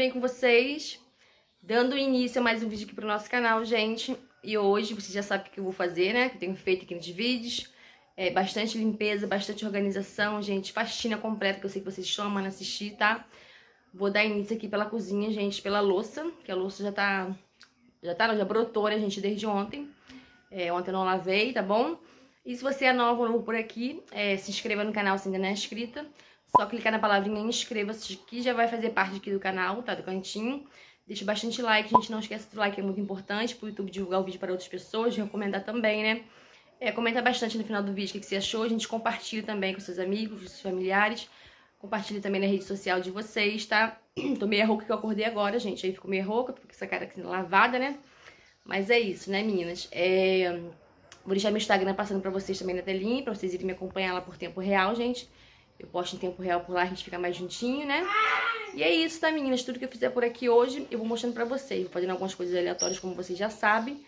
bem com vocês? Dando início a mais um vídeo aqui pro nosso canal, gente. E hoje, vocês já sabem o que eu vou fazer, né? Que eu tenho feito aqui nos vídeos. É, bastante limpeza, bastante organização, gente. Faxina completa, que eu sei que vocês estão amando assistir, tá? Vou dar início aqui pela cozinha, gente, pela louça. Que a louça já tá... Já tá, já brotou, né, gente, desde ontem. É, ontem eu não lavei, tá bom? E se você é novo ou novo por aqui, é, se inscreva no canal se ainda não é inscrita. Só clicar na palavrinha inscreva-se que já vai fazer parte aqui do canal, tá? Do cantinho. Deixa bastante like, gente. Não esqueça do like, é muito importante pro YouTube divulgar o vídeo para outras pessoas, recomendar também, né? É, comenta bastante no final do vídeo o que você achou. A gente compartilha também com seus amigos, com seus familiares. Compartilha também na rede social de vocês, tá? Tô meio rouca que eu acordei agora, gente. Aí fico meio rouca, fico com essa cara aqui lavada, né? Mas é isso, né, meninas? É... Vou deixar meu Instagram passando pra vocês também na telinha, pra vocês irem me acompanhar lá por tempo real, gente. Eu posto em tempo real por lá, a gente fica mais juntinho, né? E é isso, tá, meninas? Tudo que eu fizer por aqui hoje, eu vou mostrando pra vocês. Vou fazendo algumas coisas aleatórias, como vocês já sabem.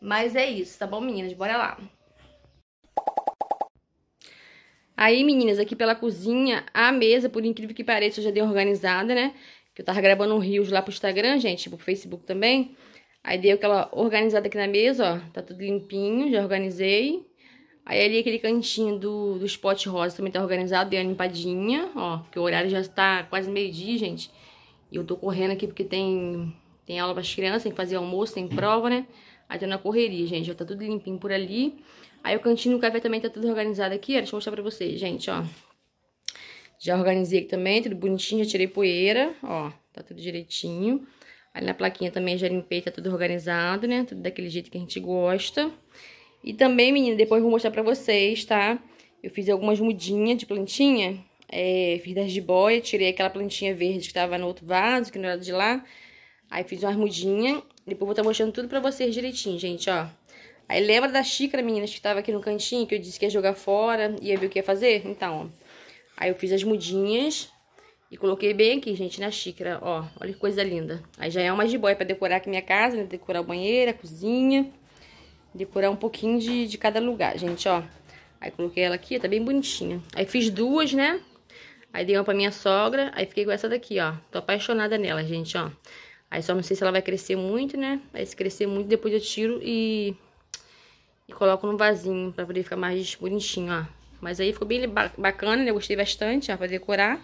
Mas é isso, tá bom, meninas? Bora lá. Aí, meninas, aqui pela cozinha, a mesa, por incrível que pareça, eu já dei organizada, né? Que eu tava gravando um rios lá pro Instagram, gente, pro Facebook também. Aí dei aquela organizada aqui na mesa, ó. Tá tudo limpinho, já organizei. Aí ali aquele cantinho do, do spot rosa também tá organizado, dei uma limpadinha, ó. Porque o horário já está quase meio-dia, gente. E eu tô correndo aqui porque tem, tem aula pras crianças, tem que fazer almoço, tem prova, né? Aí tô na correria, gente. Já tá tudo limpinho por ali. Aí o cantinho do café também tá tudo organizado aqui, ó. Deixa eu mostrar pra vocês, gente, ó. Já organizei aqui também, tudo bonitinho, já tirei poeira, ó. Tá tudo direitinho. Ali na plaquinha também já limpei, tá tudo organizado, né? Tudo daquele jeito que a gente gosta. E também, menina, depois vou mostrar pra vocês, tá? Eu fiz algumas mudinhas de plantinha. É, fiz das jiboia, tirei aquela plantinha verde que tava no outro vaso, que não era de lá. Aí fiz umas mudinhas. Depois vou estar tá mostrando tudo pra vocês direitinho, gente, ó. Aí lembra da xícara, meninas, que tava aqui no cantinho, que eu disse que ia jogar fora, ia ver o que ia fazer? Então, ó. Aí eu fiz as mudinhas e coloquei bem aqui, gente, na xícara, ó. Olha que coisa linda. Aí já é uma jiboia pra decorar aqui minha casa, né? Decorar o banheiro, a cozinha. Decorar um pouquinho de, de cada lugar, gente, ó. Aí coloquei ela aqui, tá bem bonitinha. Aí fiz duas, né? Aí dei uma pra minha sogra, aí fiquei com essa daqui, ó. Tô apaixonada nela, gente, ó. Aí só não sei se ela vai crescer muito, né? Aí se crescer muito, depois eu tiro e... E coloco no vasinho pra poder ficar mais bonitinho, ó. Mas aí ficou bem bacana, né? Eu gostei bastante, ó, pra decorar.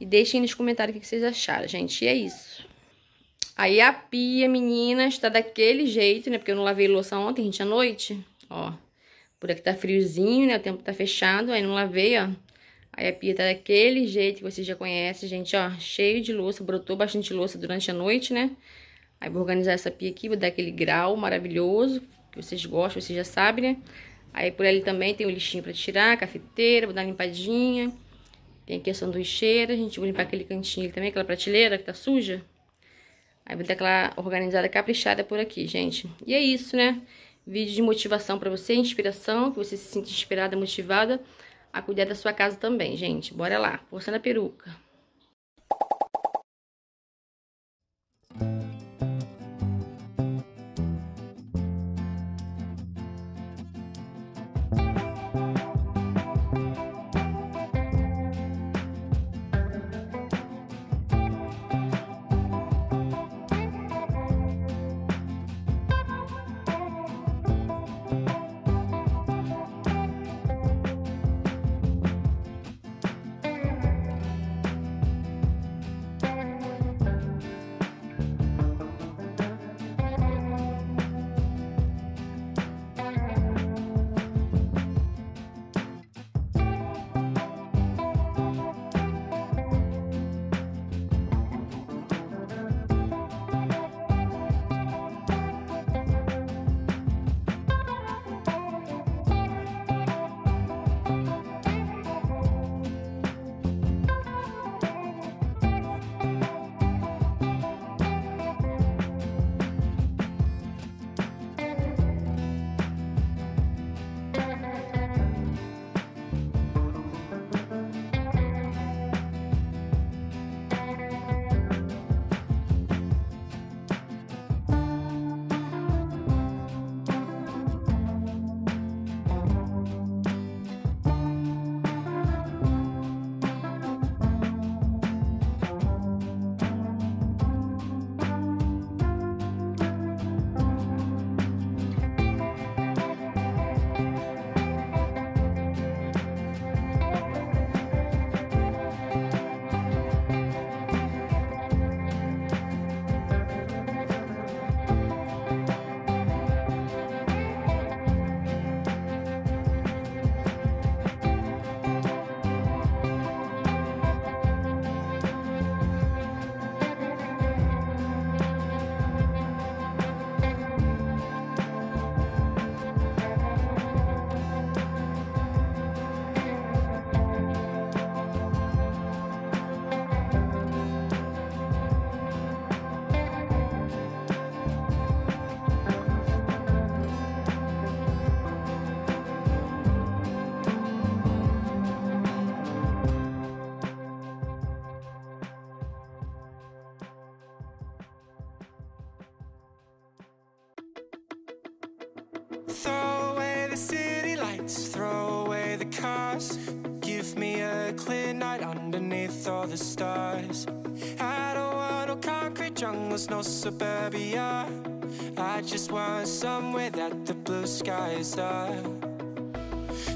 E deixem nos comentários o que vocês acharam, gente. E é isso. Aí a pia, meninas, tá daquele jeito, né? Porque eu não lavei louça ontem, gente, à noite. Ó, por aqui tá friozinho, né? O tempo tá fechado, aí não lavei, ó. Aí a pia tá daquele jeito que vocês já conhecem, gente, ó. Cheio de louça, brotou bastante louça durante a noite, né? Aí vou organizar essa pia aqui, vou dar aquele grau maravilhoso, que vocês gostam, vocês já sabem, né? Aí por ali também tem o lixinho pra tirar, cafeteira, vou dar limpadinha. Tem aqui a sanduicheira, gente vai limpar aquele cantinho também, aquela prateleira que tá suja. Aí vou dar aquela organizada caprichada por aqui, gente. E é isso, né? Vídeo de motivação pra você, inspiração, que você se sinta inspirada, motivada a cuidar da sua casa também, gente. Bora lá, força na peruca.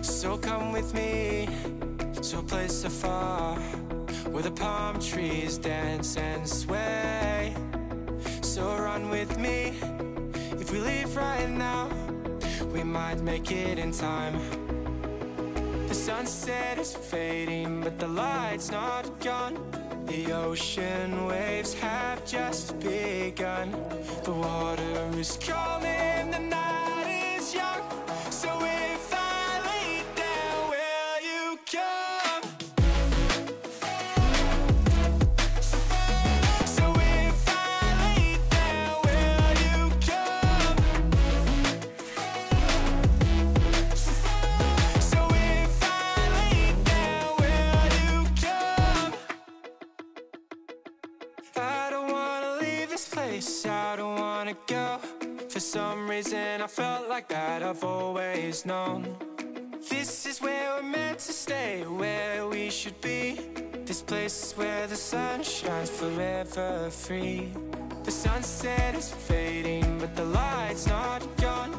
So come with me to a place afar where the palm trees dance and sway. So run with me if we leave right now, we might make it in time. The sunset is fading, but the light's not gone. The ocean waves have just begun. The water is calling, the night always known. This is where we're meant to stay, where we should be. This place where the sun shines forever free. The sunset is fading, but the light's not gone.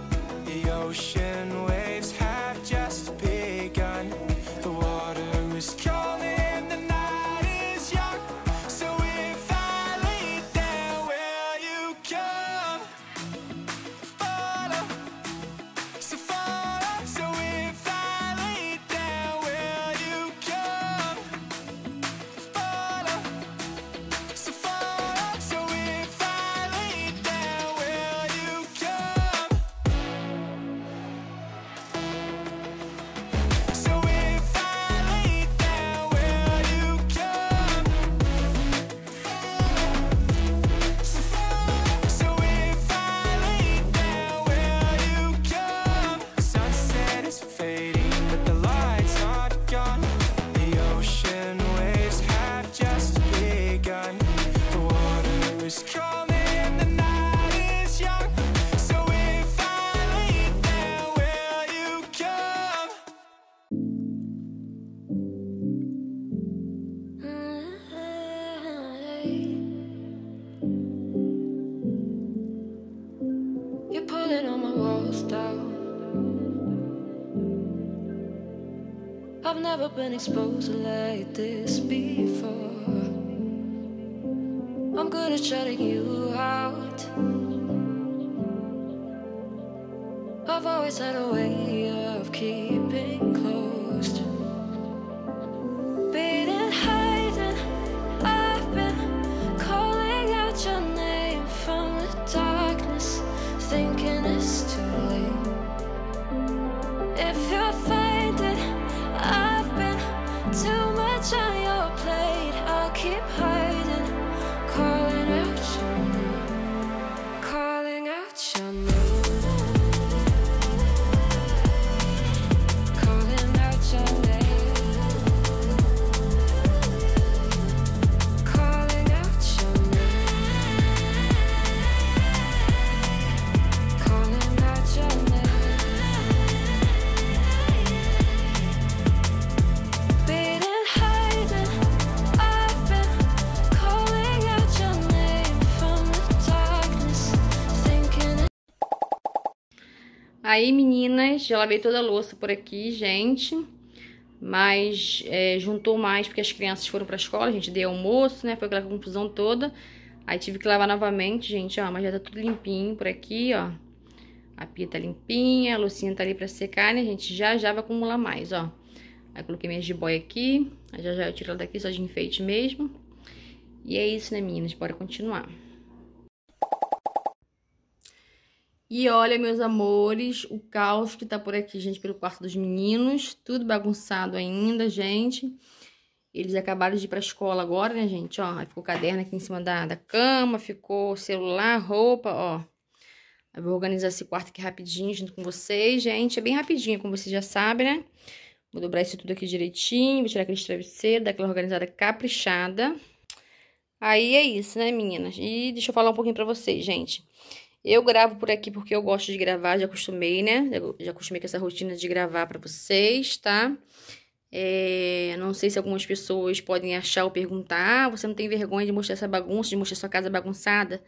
The ocean been exposed like this before. I'm good at shutting you out. I've always had a way Aí, meninas, já lavei toda a louça por aqui, gente. Mas é, juntou mais porque as crianças foram pra escola, a gente deu almoço, né? Foi aquela confusão toda. Aí tive que lavar novamente, gente, ó. Mas já tá tudo limpinho por aqui, ó. A pia tá limpinha, a loucinha tá ali pra secar, né, gente? Já já vai acumular mais, ó. Aí coloquei minha jiboia aqui. Aí já já eu tiro ela daqui só de enfeite mesmo. E é isso, né, meninas? Bora continuar. E olha, meus amores, o caos que tá por aqui, gente, pelo quarto dos meninos. Tudo bagunçado ainda, gente. Eles acabaram de ir pra escola agora, né, gente? Ó, aí ficou caderno aqui em cima da, da cama, ficou celular, roupa, ó. Eu vou organizar esse quarto aqui rapidinho junto com vocês, gente. É bem rapidinho, como vocês já sabem, né? Vou dobrar isso tudo aqui direitinho, vou tirar aquele travesseiro, dar aquela organizada caprichada. Aí é isso, né, meninas? E deixa eu falar um pouquinho pra vocês, gente. Eu gravo por aqui porque eu gosto de gravar, já acostumei, né? Já, acostumei com essa rotina de gravar pra vocês, tá? É, não sei se algumas pessoas podem achar ou perguntar: ah, você não tem vergonha de mostrar essa bagunça, de mostrar sua casa bagunçada?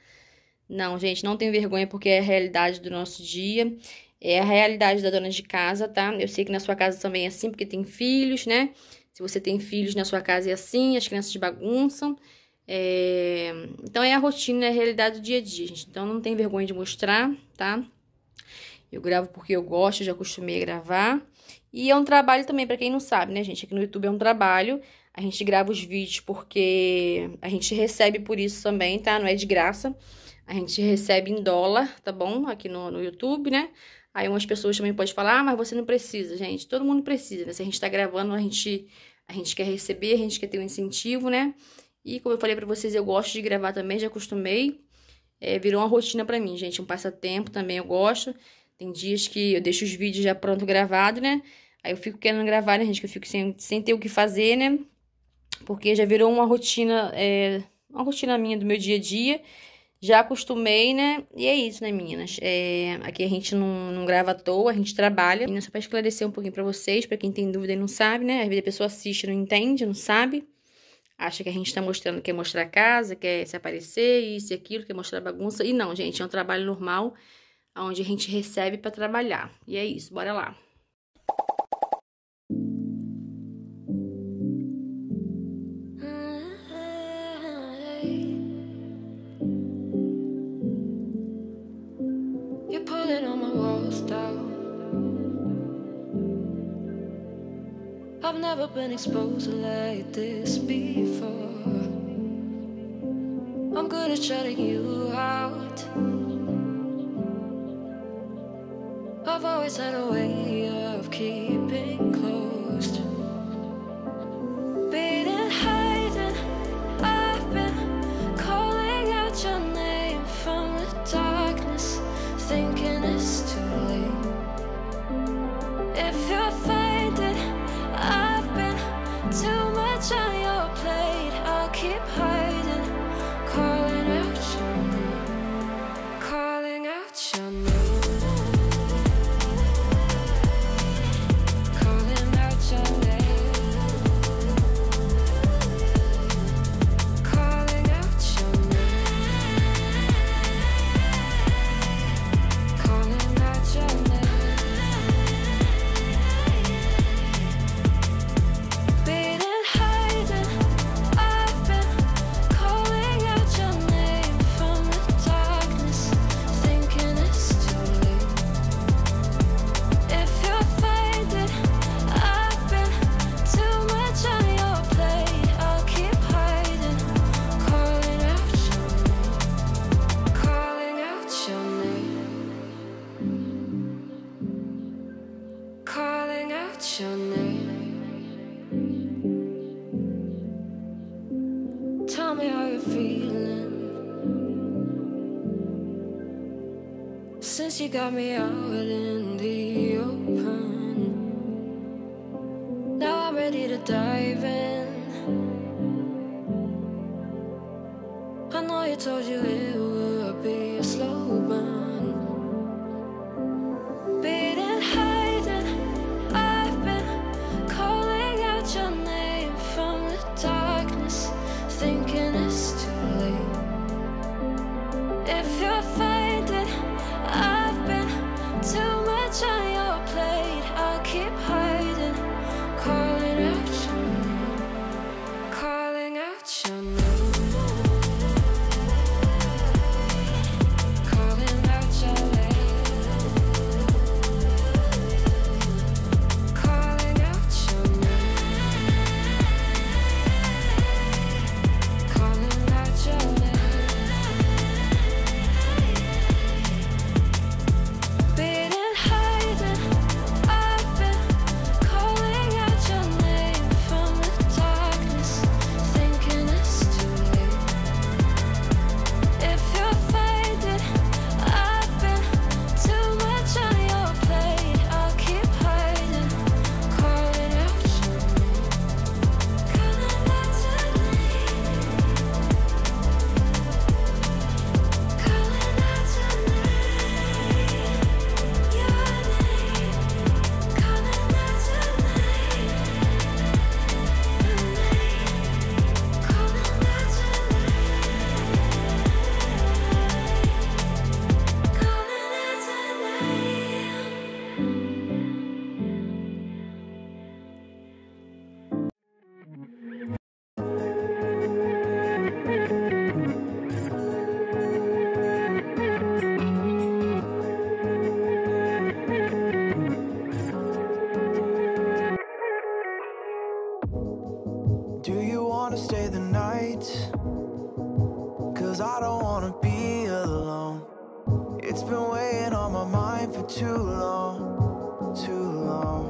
Não, gente, não tenho vergonha porque é a realidade do nosso dia, é a realidade da dona de casa, tá? Eu sei que na sua casa também é assim, porque tem filhos, né? Se você tem filhos na sua casa é assim, as crianças bagunçam. É... Então é a rotina, é a realidade do dia a dia, gente. Então não tem vergonha de mostrar, tá? Eu gravo porque eu gosto, já acostumei a gravar. E é um trabalho também, para quem não sabe, né, gente? Aqui no YouTube é um trabalho. A gente grava os vídeos porque a gente recebe por isso também, tá? Não é de graça. A gente recebe em dólar, tá bom? Aqui no, no YouTube, né? Aí umas pessoas também podem falar, ah, mas você não precisa, gente. Todo mundo precisa, né? Se a gente tá gravando, a gente, a gente quer receber, a gente quer ter um incentivo, né? E como eu falei pra vocês, eu gosto de gravar também, já acostumei. É, virou uma rotina pra mim, gente. Um passatempo também eu gosto. Tem dias que eu deixo os vídeos já pronto gravado, né? Aí eu fico querendo gravar, né, gente? Que eu fico sem, sem ter o que fazer, né? Porque já virou uma rotina, é, uma rotina minha do meu dia a dia. Já acostumei, né? E é isso, né, meninas? É, aqui a gente não, não grava à toa, a gente trabalha. Só pra esclarecer um pouquinho pra vocês, pra quem tem dúvida e não sabe, né? Às vezes a pessoa assiste não entende, não sabe. Acha que a gente tá mostrando, quer mostrar a casa, quer se aparecer, isso e aquilo, quer mostrar bagunça. E não, gente, é um trabalho normal onde a gente recebe para trabalhar. E é isso, bora lá. Been exposed like this before. I'm good at shutting you out. I've always had a way of keeping closed. Got me out in the open, now I'm ready to dive in. I know you told you it would be a slow burn. too long, too long.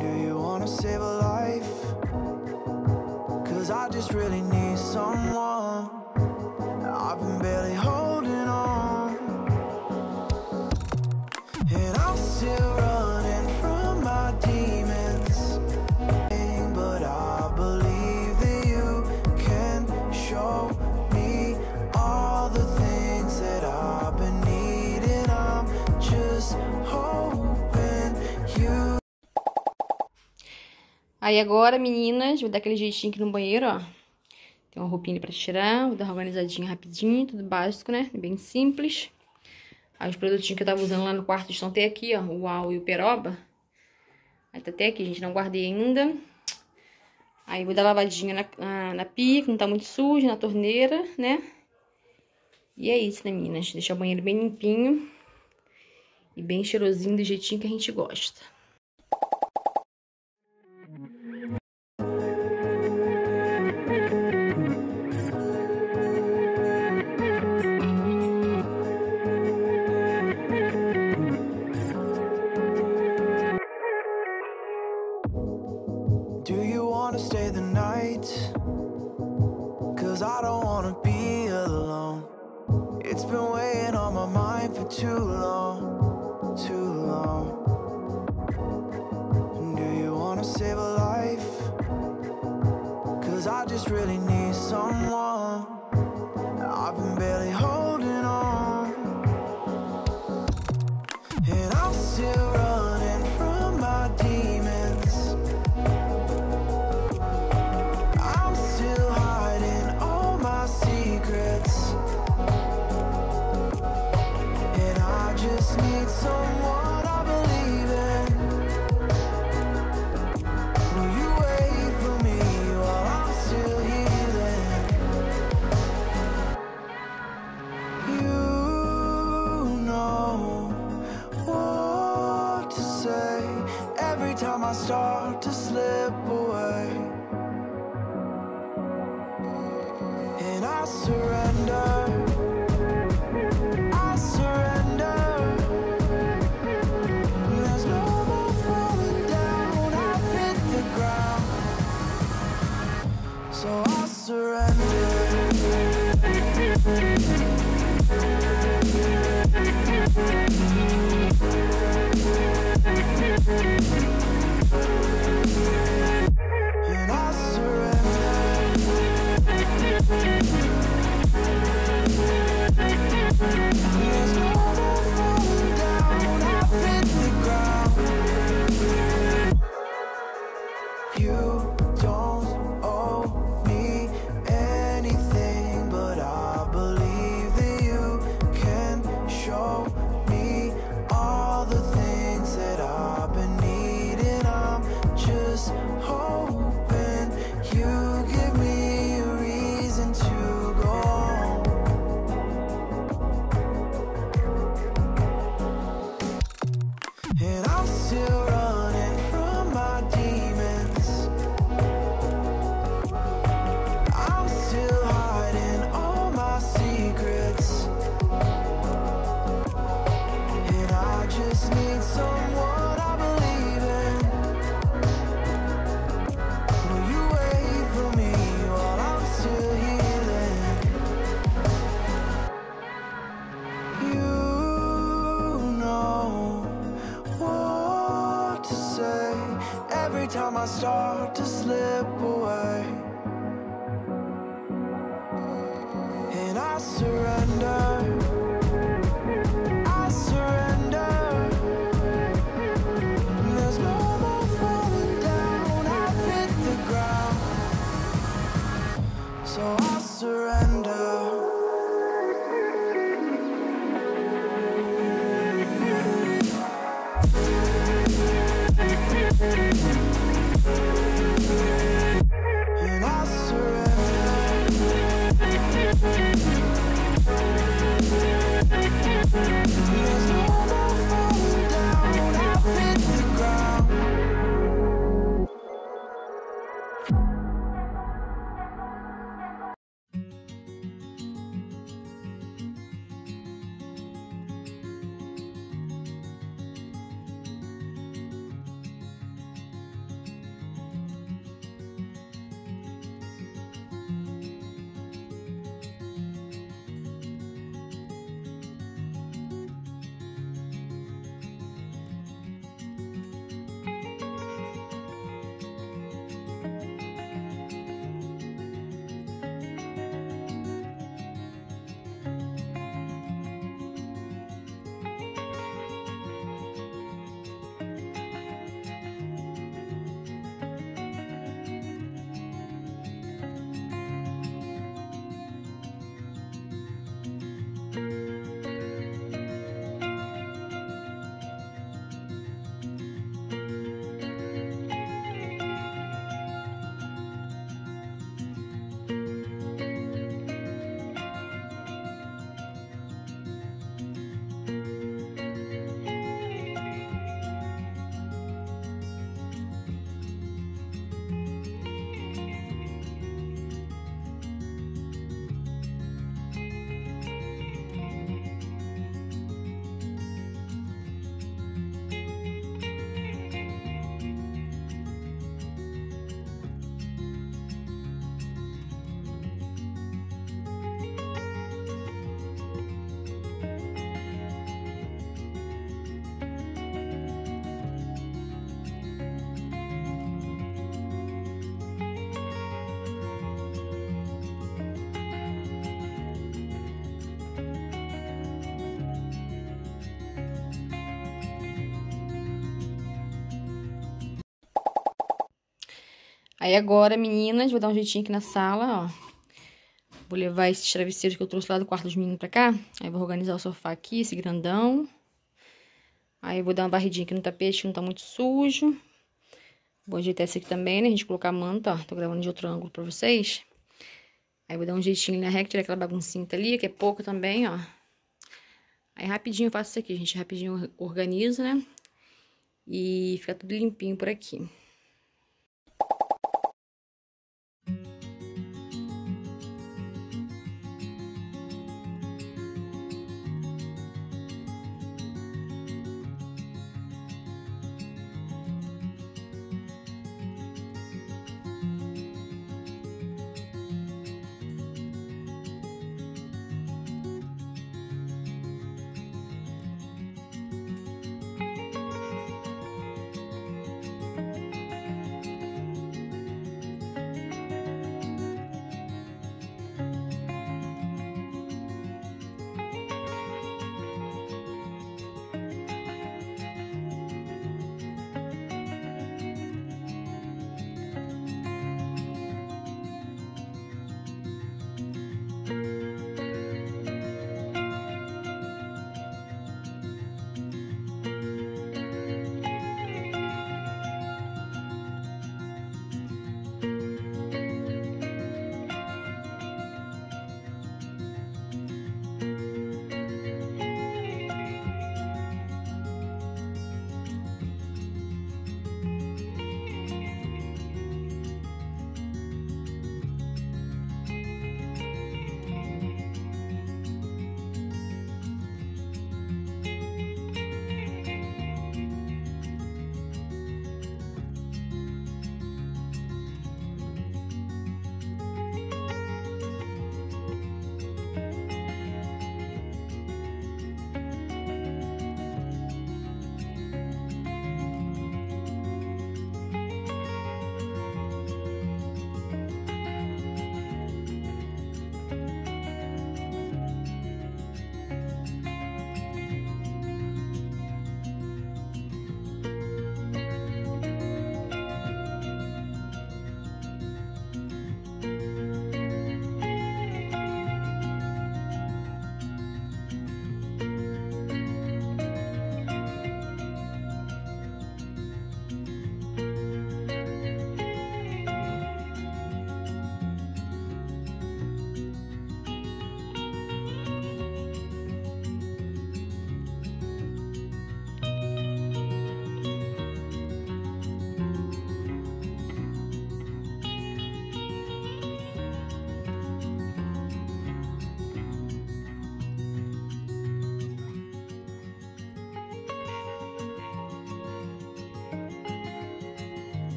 Do you wanna save a life? Cause I just really need someone. Aí agora, meninas, vou dar aquele jeitinho aqui no banheiro, ó. Tem uma roupinha para pra tirar, vou dar uma organizadinha rapidinho, tudo básico, né? Bem simples. Aí os produtinhos que eu tava usando lá no quarto estão até aqui, ó. O uau e o peroba. Aí tá até aqui, gente, não guardei ainda. Aí vou dar lavadinha na, na, na pia, que não tá muito suja, na torneira, né? E é isso, né, meninas? Deixar o banheiro bem limpinho. E bem cheirosinho, do jeitinho que a gente gosta. Aí agora, meninas, vou dar um jeitinho aqui na sala, ó. Vou levar esses travesseiros que eu trouxe lá do quarto dos meninos pra cá. Aí vou organizar o sofá aqui, esse grandão. Aí vou dar uma barridinha aqui no tapete, que não tá muito sujo. Vou ajeitar esse aqui também, né? A gente colocar a manta, ó. Tô gravando de outro ângulo pra vocês. Aí vou dar um jeitinho na rec, tirar aquela baguncinha tá ali, que é pouco também, ó. Aí rapidinho eu faço isso aqui, gente. Rapidinho organiza, né? E fica tudo limpinho por aqui.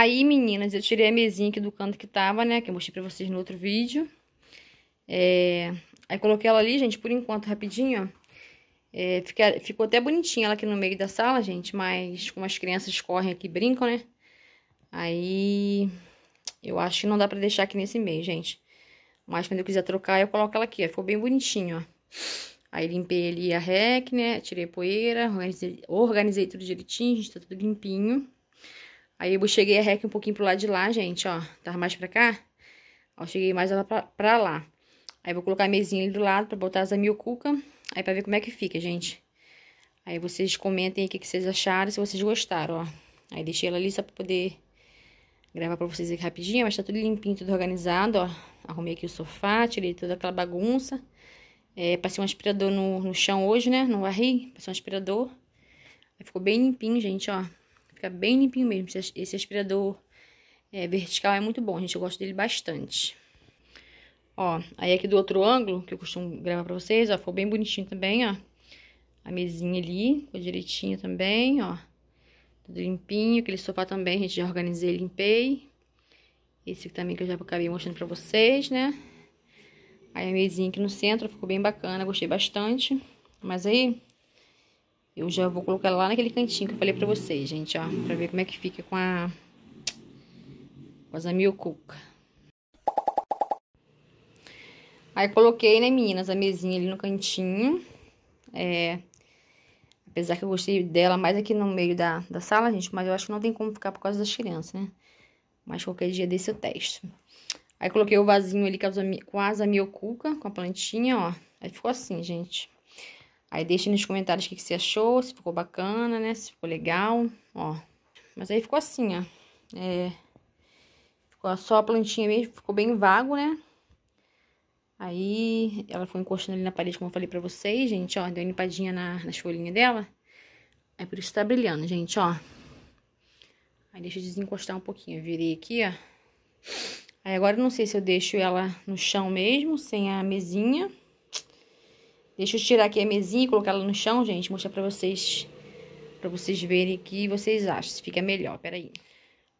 Aí, meninas, eu tirei a mesinha aqui do canto que tava, né? Que eu mostrei pra vocês no outro vídeo. É... Aí coloquei ela ali, gente, por enquanto, rapidinho, ó. É, fica, ficou até bonitinha ela aqui no meio da sala, gente, mas como as crianças correm aqui brincam, né? Aí eu acho que não dá pra deixar aqui nesse meio, gente. Mas quando eu quiser trocar, eu coloco ela aqui, ó. Ficou bem bonitinho, ó. Aí limpei ali a rec, né? Tirei poeira, organizei, organizei tudo direitinho, gente, tá tudo limpinho. Aí eu cheguei a rec um pouquinho pro lado de lá, gente, ó. Tava mais pra cá. Ó, cheguei mais ela pra, pra lá. Aí vou colocar a mesinha ali do lado pra botar as amilcuca. Aí pra ver como é que fica, gente. Aí vocês comentem aí o que, que vocês acharam, se vocês gostaram, ó. Aí deixei ela ali só pra poder gravar pra vocês aqui rapidinho. Mas tá tudo limpinho, tudo organizado, ó. Arrumei aqui o sofá, tirei toda aquela bagunça. É, passei um aspirador no, no chão hoje, né? No varri, passei um aspirador. Aí ficou bem limpinho, gente, ó. Fica bem limpinho mesmo. Esse aspirador é, vertical é muito bom, gente. Eu gosto dele bastante. Ó, aí aqui do outro ângulo, que eu costumo gravar pra vocês, ó, ficou bem bonitinho também, ó. A mesinha ali, ficou direitinho também, ó. Tudo limpinho. Aquele sofá também, gente já organizei, limpei. Esse também que eu já acabei mostrando pra vocês, né? Aí a mesinha aqui no centro ficou bem bacana, gostei bastante. Mas aí, eu já vou colocar lá naquele cantinho que eu falei pra vocês, gente, ó. Pra ver como é que fica com a... Com as amilcuca. Aí coloquei, né, meninas, a mesinha ali no cantinho. É... Apesar que eu gostei dela mais aqui no meio da, da sala, gente. Mas eu acho que não tem como ficar por causa das crianças, né? Mas qualquer dia desse eu testo. Aí coloquei o vasinho ali com a zamioculca, com a plantinha, ó. Aí ficou assim, gente. Aí deixa nos comentários o que, que você achou, se ficou bacana, né? Se ficou legal, ó. Mas aí ficou assim, ó. É... Ficou só a plantinha mesmo, ficou bem vago, né? Aí ela foi encostando ali na parede, como eu falei pra vocês, gente, ó. Deu limpadinha na, nas folhinhas dela. Aí por isso tá brilhando, gente, ó. Aí deixa eu desencostar um pouquinho. Eu virei aqui, ó. Aí agora eu não sei se eu deixo ela no chão mesmo, sem a mesinha. Deixa eu tirar aqui a mesinha e colocar ela no chão, gente. Mostrar pra vocês, pra vocês verem o que vocês acham, se fica melhor. Pera aí.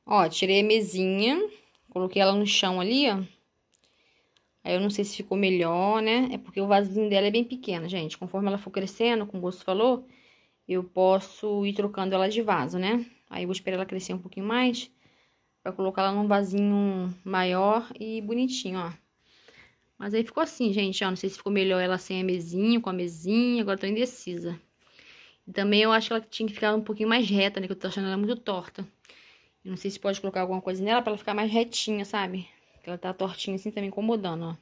Ó, tirei a mesinha, coloquei ela no chão ali, ó. Aí eu não sei se ficou melhor, né? É porque o vasinho dela é bem pequeno, gente. Conforme ela for crescendo, como o Gosto falou, eu posso ir trocando ela de vaso, né? Aí eu vou esperar ela crescer um pouquinho mais pra colocar ela num vasinho maior e bonitinho, ó. Mas aí ficou assim, gente, ó. Não sei se ficou melhor ela sem a mesinha, com a mesinha. Agora tô indecisa. Também eu acho que ela tinha que ficar um pouquinho mais reta, né? Que eu tô achando ela muito torta. Não sei se pode colocar alguma coisa nela pra ela ficar mais retinha, sabe? Que ela tá tortinha assim, tá me incomodando, ó.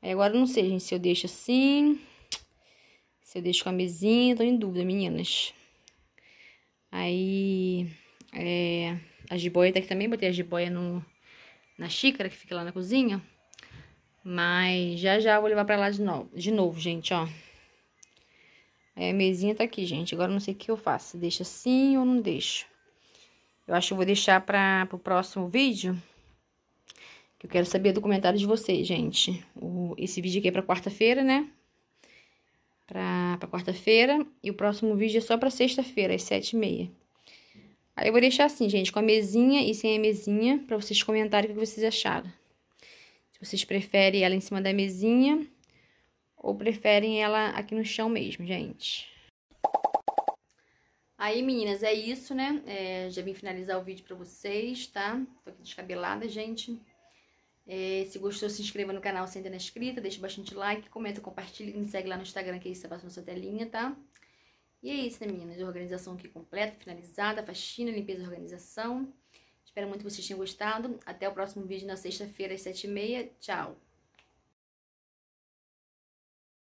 Aí agora eu não sei, gente, se eu deixo assim... Se eu deixo com a mesinha, tô em dúvida, meninas. Aí... É... A jiboia tá aqui também, botei a jiboia no, na xícara que fica lá na cozinha. Mas já já eu vou levar pra lá de novo, de novo, gente, ó. Aí a mesinha tá aqui, gente. Agora eu não sei o que eu faço. Deixa assim ou não deixo. Eu acho que eu vou deixar para o próximo vídeo. Que eu quero saber do comentário de vocês, gente. O, esse vídeo aqui é pra quarta-feira, né? Pra, pra quarta-feira. E o próximo vídeo é só pra sexta-feira, às sete e meia. Aí eu vou deixar assim, gente, com a mesinha e sem a mesinha, pra vocês comentarem o que vocês acharam. Vocês preferem ela em cima da mesinha ou preferem ela aqui no chão mesmo, gente. Aí, meninas, é isso, né? É, já vim finalizar o vídeo pra vocês, tá? Tô aqui descabelada, gente. É, se gostou, se inscreva no canal se ainda não é inscrita, deixa bastante like, comenta, compartilha e me segue lá no Instagram, que aí você passa na sua telinha, tá? E é isso, né, meninas? Organização aqui completa, finalizada, faxina, limpeza e organização. Espero muito que vocês tenham gostado. Até o próximo vídeo na sexta-feira, às sete e meia. Tchau!